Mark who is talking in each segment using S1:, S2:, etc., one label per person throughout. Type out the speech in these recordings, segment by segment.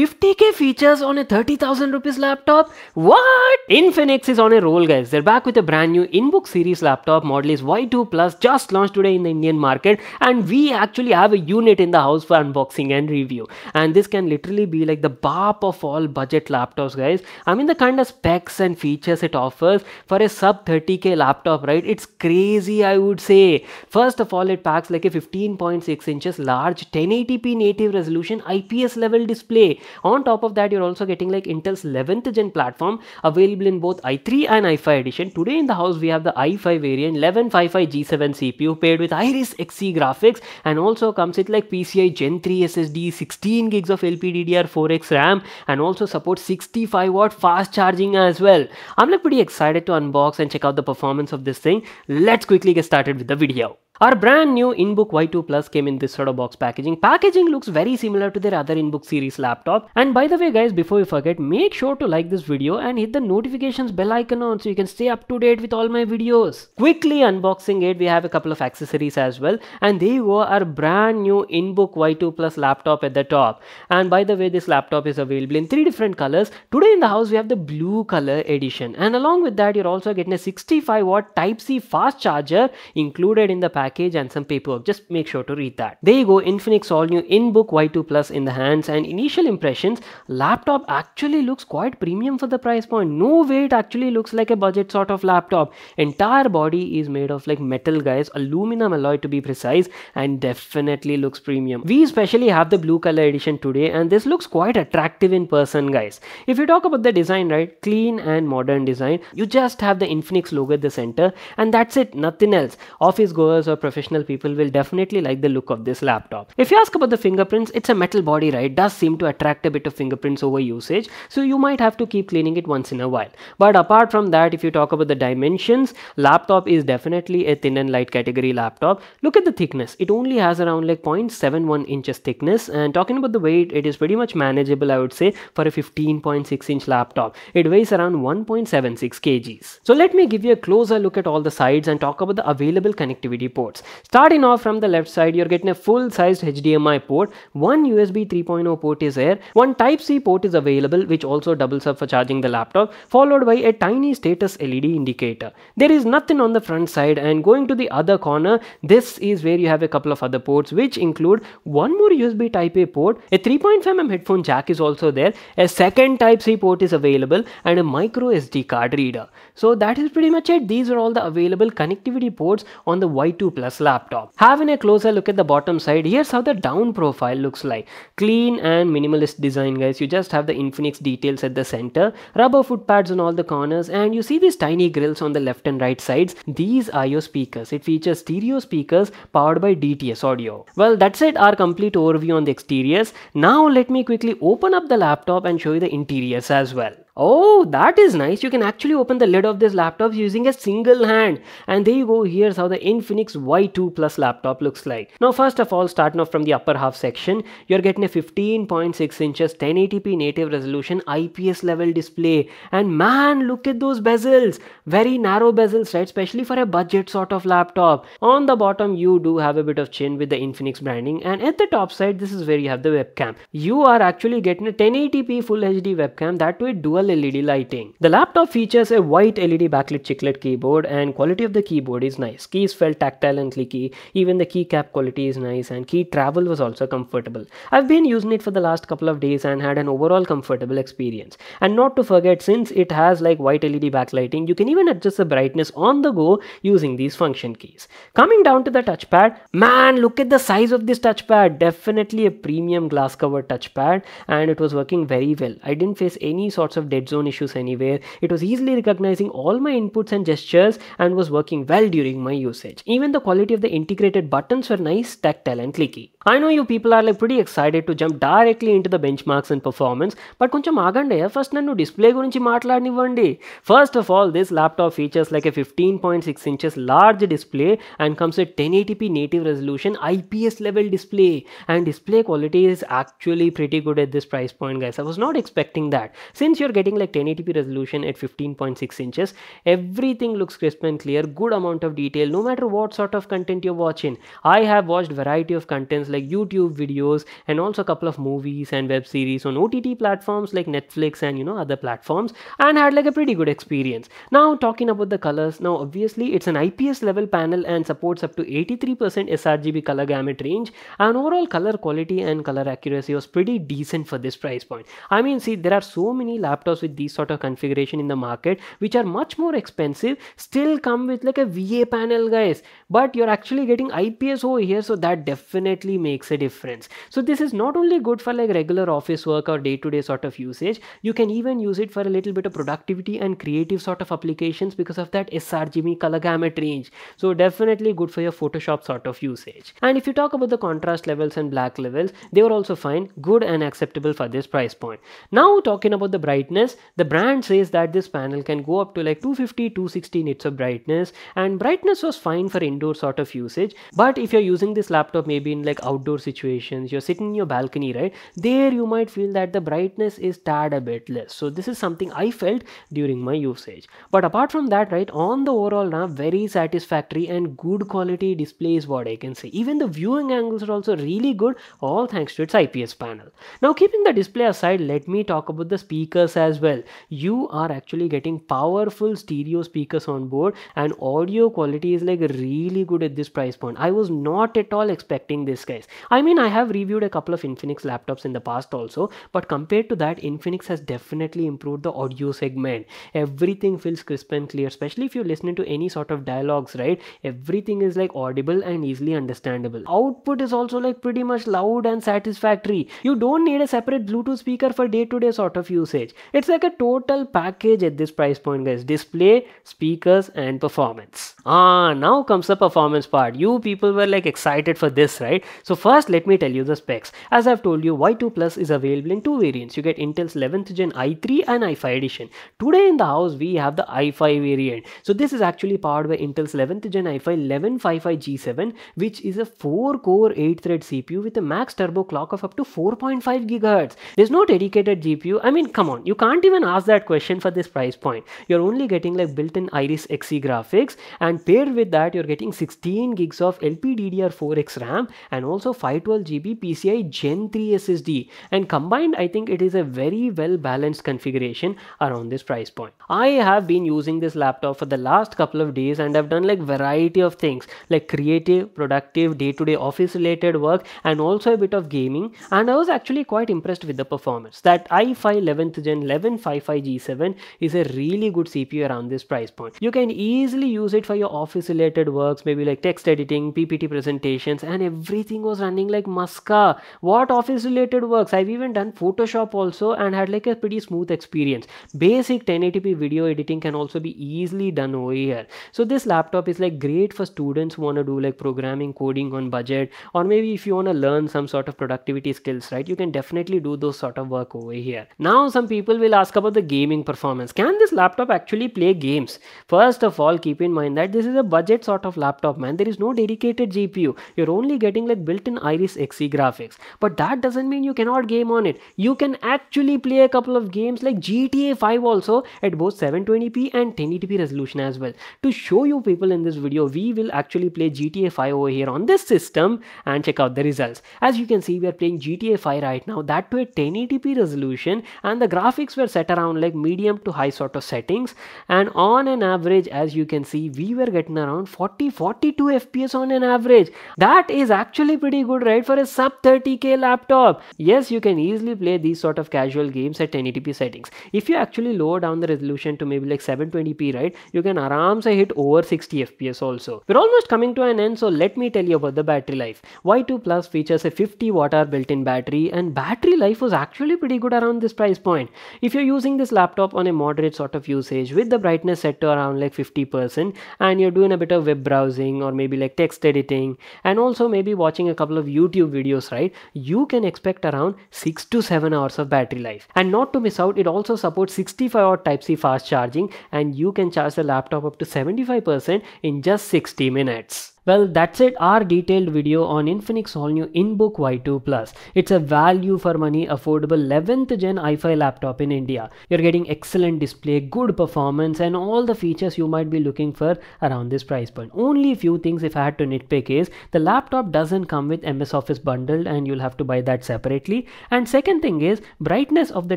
S1: 50k features on a 30,000 rupees laptop? What? Infinix is on a roll guys. They're back with a brand new InBook series laptop. Model is Y2 Plus just launched today in the Indian market and we actually have a unit in the house for unboxing and review. And this can literally be like the BAP of all budget laptops guys. I mean the kind of specs and features it offers for a sub 30k laptop right? It's crazy I would say. First of all it packs like a 15.6 inches large 1080p native resolution IPS level display. On top of that you're also getting like Intel's 11th gen platform available in both i3 and i5 edition. Today in the house we have the i5 variant 1155G7 CPU paired with Iris Xe graphics and also comes with like PCI Gen 3 SSD, 16 gigs of LPDDR4X RAM and also supports 65 watt fast charging as well. I'm like pretty excited to unbox and check out the performance of this thing. Let's quickly get started with the video. Our brand new InBook Y2 Plus came in this sort of box packaging. Packaging looks very similar to their other InBook series laptop. And by the way guys, before you forget, make sure to like this video and hit the notifications bell icon on so you can stay up to date with all my videos. Quickly unboxing it, we have a couple of accessories as well. And there you go, our brand new InBook Y2 Plus laptop at the top. And by the way, this laptop is available in three different colors. Today in the house, we have the blue color edition. And along with that, you're also getting a 65 watt Type-C fast charger included in the package package and some paperwork. Just make sure to read that. There you go, Infinix all new InBook Y2 Plus in the hands and initial impressions, laptop actually looks quite premium for the price point. No way it actually looks like a budget sort of laptop. Entire body is made of like metal guys, aluminum alloy to be precise and definitely looks premium. We especially have the blue color edition today and this looks quite attractive in person guys. If you talk about the design right, clean and modern design, you just have the Infinix logo at the center and that's it, nothing else. Office goers or professional people will definitely like the look of this laptop. If you ask about the fingerprints, it's a metal body, right? Does seem to attract a bit of fingerprints over usage. So you might have to keep cleaning it once in a while. But apart from that, if you talk about the dimensions, laptop is definitely a thin and light category laptop. Look at the thickness. It only has around like 0.71 inches thickness. And talking about the weight, it is pretty much manageable, I would say, for a 15.6 inch laptop. It weighs around 1.76 kgs. So let me give you a closer look at all the sides and talk about the available connectivity ports ports. Starting off from the left side, you're getting a full-sized HDMI port, one USB 3.0 port is there, one Type-C port is available which also doubles up for charging the laptop, followed by a tiny status LED indicator. There is nothing on the front side and going to the other corner, this is where you have a couple of other ports which include one more USB Type-A port, a 3.5mm headphone jack is also there, a second Type-C port is available and a micro SD card reader. So that is pretty much it. These are all the available connectivity ports on the Y2 Plus laptop. Having a closer look at the bottom side, here's how the down profile looks like. Clean and minimalist design guys. You just have the Infinix details at the center, rubber foot pads on all the corners and you see these tiny grills on the left and right sides. These are your speakers. It features stereo speakers powered by DTS audio. Well that's it our complete overview on the exteriors. Now let me quickly open up the laptop and show you the interiors as well. Oh, that is nice. You can actually open the lid of this laptop using a single hand. And there you go. Here's how the Infinix Y2 Plus laptop looks like. Now, first of all, starting off from the upper half section, you're getting a 15.6 inches 1080p native resolution IPS level display. And man, look at those bezels. Very narrow bezels, right? Especially for a budget sort of laptop. On the bottom, you do have a bit of chin with the Infinix branding. And at the top side, this is where you have the webcam. You are actually getting a 1080p full HD webcam that way dual LED lighting. The laptop features a white LED backlit chiclet keyboard and quality of the keyboard is nice. Keys felt tactile and clicky. Even the keycap quality is nice and key travel was also comfortable. I've been using it for the last couple of days and had an overall comfortable experience. And not to forget since it has like white LED backlighting, you can even adjust the brightness on the go using these function keys. Coming down to the touchpad, man look at the size of this touchpad. Definitely a premium glass covered touchpad and it was working very well. I didn't face any sorts of dead zone issues anywhere. It was easily recognizing all my inputs and gestures and was working well during my usage. Even the quality of the integrated buttons were nice, tactile and clicky. I know you people are like pretty excited to jump directly into the benchmarks and performance, but కొంచెం ఆగండి first నన్ను display గురించి మాట్లాడనివ్వండి first of all this laptop features like a fifteen point six inches large display and comes at ten eighty p native resolution IPS level display and display quality is actually pretty good at this price point guys i was not expecting that since you're getting like 1080p resolution at 15.6 inches. Everything looks crisp and clear good amount of detail no matter what sort of content you're watching. I have watched variety of contents like youtube videos and also a couple of movies and web series on ott platforms like netflix and you know other platforms and had like a pretty good experience. Now talking about the colors now obviously it's an ips level panel and supports up to 83% srgb color gamut range and overall color quality and color accuracy was pretty decent for this price point. I mean see there are so many laptops with these sort of configuration in the market which are much more expensive still come with like a va panel guys. But you're actually getting ips over here so that definitely makes a difference. So this is not only good for like regular office work or day-to-day sort of usage you can even use it for a little bit of productivity and creative sort of applications because of that srgb color gamut range. So definitely good for your photoshop sort of usage. And if you talk about the contrast levels and black levels they were also fine good and acceptable for this price point. Now talking about the brightness the brand says that this panel can go up to like 250 260 nits of brightness and brightness was fine for indoor sort of usage. But if you're using this laptop maybe in like outdoor situations you're sitting in your balcony right? There you might feel that the brightness is tad a bit less. So this is something i felt during my usage. But apart from that right on the overall now very satisfactory and good quality display is what i can say. Even the viewing angles are also really good all thanks to its ips panel. Now keeping the display aside let me talk about the speakers as well. You are actually getting powerful stereo speakers on board and audio quality is like really good at this price point. I was not at all expecting this guys. I mean i have reviewed a couple of infinix laptops in the past also but compared to that infinix has definitely improved the audio segment. Everything feels crisp and clear especially if you're listening to any sort of dialogues right? Everything is like audible and easily understandable. Output is also like pretty much loud and satisfactory. You don't need a separate bluetooth speaker for day-to-day sort of usage it's like a total package at this price point guys. Display speakers and performance. Ah now comes the performance part. You people were like excited for this right? So first let me tell you the specs. As i've told you y2 plus is available in two variants. You get intel's 11th gen i3 and i5 edition. Today in the house we have the i5 variant. So this is actually powered by intel's 11th gen i5 1155g7 which is a 4 core 8 thread cpu with a max turbo clock of up to 4.5 gigahertz. There's no dedicated gpu i mean come on. You can't even ask that question for this price point. You're only getting like built-in iris xe graphics and paired with that you're getting 16 gigs of lpddr4x ram and also 512 gb pci gen 3 ssd and combined i think it is a very well balanced configuration around this price point. I have been using this laptop for the last couple of days and i've done like variety of things like creative productive day-to-day office related work and also a bit of gaming. And i was actually quite impressed with the performance. That i5 11th gen 1155g7 is a really good cpu around this price point. You can easily use it for your office related works maybe like text editing ppt presentations and everything was running like muska. What office related works? I've even done photoshop also and had like a pretty smooth experience. Basic 1080p video editing can also be easily done over here. So this laptop is like great for students who want to do like programming coding on budget or maybe if you want to learn some sort of productivity skills right? You can definitely do those sort of work over here. Now some people will ask about the gaming performance. Can this laptop actually play games? First of all keep in mind that this is a budget sort of laptop man. There is no dedicated gpu you're only getting like built-in iris xe graphics. But that doesn't mean you cannot game on it. You can actually play a couple of games like gta 5 also at both 720p and 1080p resolution as well. To show you people in this video we will actually play gta 5 over here on this system and check out the results. As you can see we are playing gta 5 right now. That to a 1080p resolution and the graphics were set around like medium to high sort of settings. And on an average as you can see we were getting around 40 42 fps on an average. That is actually pretty good right for a sub 30k laptop? Yes you can easily play these sort of casual games at 1080p settings. If you actually lower down the resolution to maybe like 720p right you can aram say hit over 60 fps also. We're almost coming to an end so let me tell you about the battery life. Y2 plus features a 50 watt hour built-in battery and battery life was actually pretty good around this price point if you're using this laptop on a moderate sort of usage with the brightness set to around like 50% and you're doing a bit of web browsing or maybe like text editing and also maybe watching a couple of youtube videos right you can expect around 6 to 7 hours of battery life. And not to miss out it also supports 65 watt type c fast charging and you can charge the laptop up to 75% in just 60 minutes Well, that's it, our detailed video on Infinix all new InBook Y2 Plus. It's a value for money, affordable 11th gen i5 laptop in India. You're getting excellent display, good performance, and all the features you might be looking for around this price point. Only few things if I had to nitpick is the laptop doesn't come with MS Office bundled and you'll have to buy that separately. And second thing is brightness of the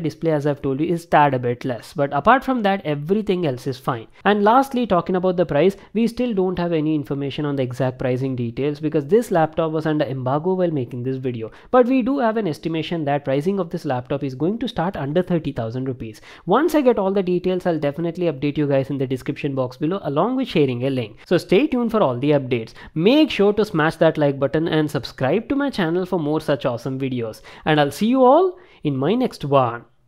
S1: display as I've told you is tad a bit less. But apart from that, everything else is fine. And lastly, talking about the price, we still don't have any information on the exact pricing details because this laptop was under embargo while making this video. But we do have an estimation that pricing of this laptop is going to start under 30,000 rupees. Once I get all the details, I'll definitely update you guys in the description box below along with sharing a link. So stay tuned for all the updates. Make sure to smash that like button and subscribe to my channel for more such awesome videos. And I'll see you all in my next one.